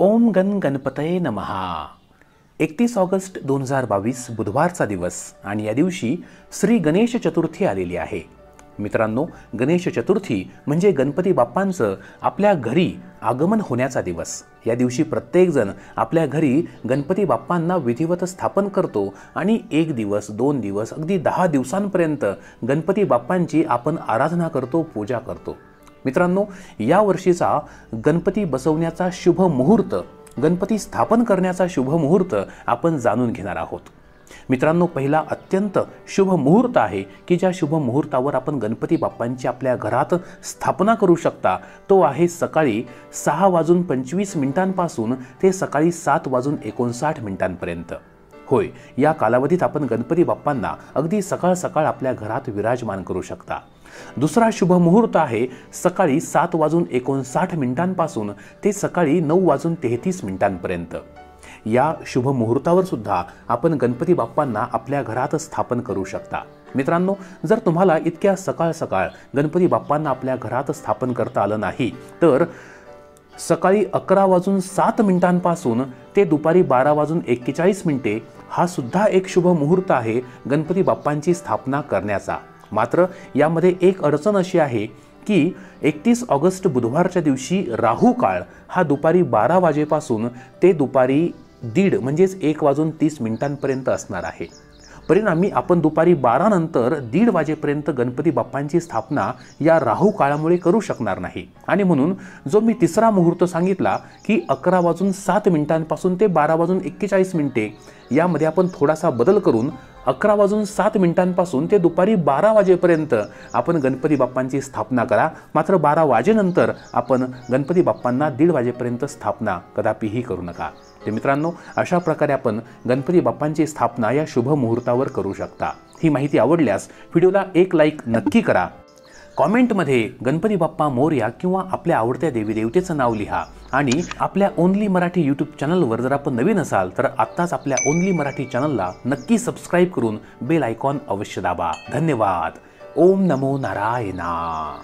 ओम गण गणपतये नमहा एकतीस ऑगस्ट दोन हजार बावीस बुधवारचा दिवस आणि या दिवशी श्री गणेश चतुर्थी आलेली आहे. मित्रांनो गणेश चतुर्थी म्हणजे गणपती बाप्पांचं आपल्या घरी आगमन होण्याचा दिवस. या दिवशी प्रत्येकजण आपल्या घरी गणपती बाप्पांना विधिवत स्थापन करतो आणि एक दिवस दोन दिवस अगदी दहा दिवसांपर्यंत गणपती बाप्पांची आपण आराधना करतो पूजा करतो. मित्रांनो या वर्षीचा गणपती बसवण्याचा शुभ मुहूर्त गणपती स्थापन करण्याचा शुभ मुहूर्त आपण जाणून घेणार आहोत. मित्रांनो पहिला अत्यंत शुभ मुहूर्त आहे की ज्या शुभ मुहूर्तावर आपण गणपती बाप्पांची आपल्या घरात स्थापना करू शकता तो आहे सकाळी सहा वाजून पंचवीस मिनिटांपासून ते सकाळी सात वाजून एकोणसाठ मिनिटांपर्यंत. होय या कालावधीत आपण गणपती बाप्पांना अगदी सकाळ सकाळ आपल्या घरात विराजमान करू शकता. दुसरा शुभ मुहूर्त आहे सकाळी सात वाजून एकोणसाठ मिनिटांपासून ते सकाळी नऊ वाजून तेहतीस मिनिटांपर्यंत. या शुभ मुहूर्तावर सुद्धा आपण गणपती बाप्पांना आपल्या घरात स्थापन करू शकता. मित्रांनो जर तुम्हाला इतक्या सकाळ सकाळ गणपती बाप्पांना आपल्या घरात स्थापन करता आलं नाही तर सकाळी अकरा वाजून सात मिनिटांपासून ते दुपारी बारा वाजून एक्केचाळीस मिनिटे हा सुद्धा एक शुभ मुहूर्त आहे गणपती बाप्पांची स्थापना करण्याचा. मात्र यामध्ये एक अडचण अशी आहे की एकतीस ऑगस्ट बुधवारच्या दिवशी राहू काळ हा दुपारी बारा वाजेपासून ते दुपारी दीड म्हणजेच एक वाजून तीस मिनिटांपर्यंत असणार आहे. परिणामी आपण दुपारी बारानंतर दीड वाजेपर्यंत गणपती बाप्पांची स्थापना या राहू काळामुळे करू शकणार नाही. आणि म्हणून जो मी तिसरा मुहूर्त सांगितला की अकरा वाजून सात मिनिटांपासून ते बारा वाजून एक्केचाळीस मिनिटे यामध्ये आपण थोडासा बदल करून अकरा वाजून सात मिनिटांपासून ते दुपारी बारा वाजेपर्यंत आपण गणपती बाप्पांची स्थापना करा. मात्र बारा वाजेनंतर आपण गणपती बाप्पांना दीड वाजेपर्यंत स्थापना कदापिही करू नका. ते मित्रांनो अशा प्रकारे आपण गणपती बाप्पांची स्थापना या शुभ मुहूर्तावर करू शकता. ही माहिती आवडल्यास व्हिडिओला एक लाईक नक्की करा. कॉमेंटमध्ये गणपती बाप्पा मोर्या किंवा आपल्या आवडत्या देवी देवतेचं नाव लिहा. आणि आपल्या ओनली मराठी यूट्यूब चॅनलवर जर आपण नवीन असाल तर आत्ताच आपल्या ओनली मराठी चॅनलला नक्की सबस्क्राईब करून बेल आयकॉन अवश्य दाबा. धन्यवाद. ओम नमो नारायणा.